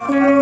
Yeah.